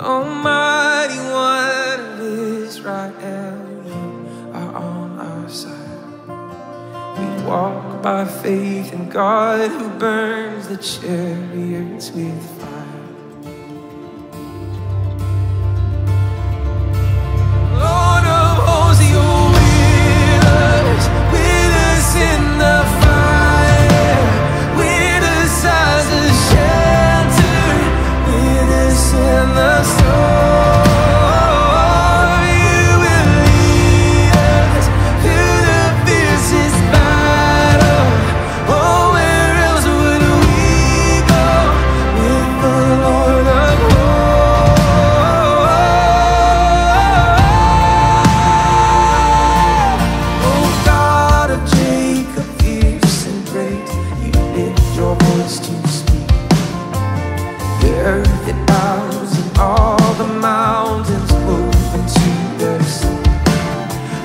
Almighty One of Israel, you are on our side. We walk by faith in God who burns the chariots with fire. Lift your voice to speak. The earth it bows and all the mountains move into the sea.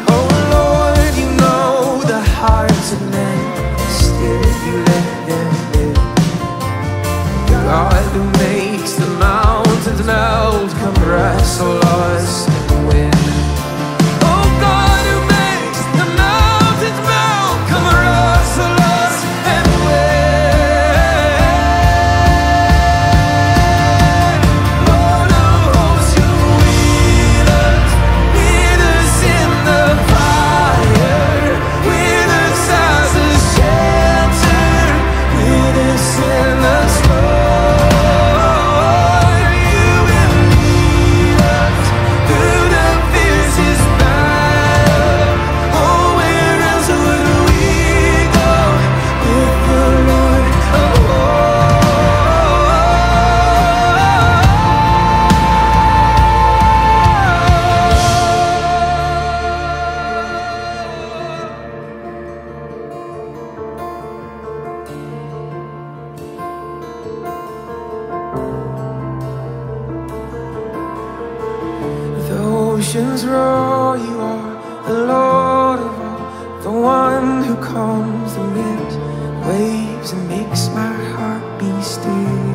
Oh Lord, you know the hearts of men, still you let them live. God who makes the mountains melt, come wrestle us and win. Oceans roar, you are the Lord of all, the one who calms the wind, waves, and makes my heart be still.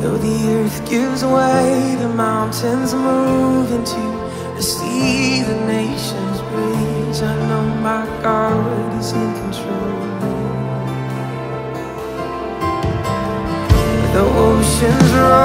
Though the earth gives way, the mountains move into the sea, the nations rage. I know my God is in control. The oceans roar,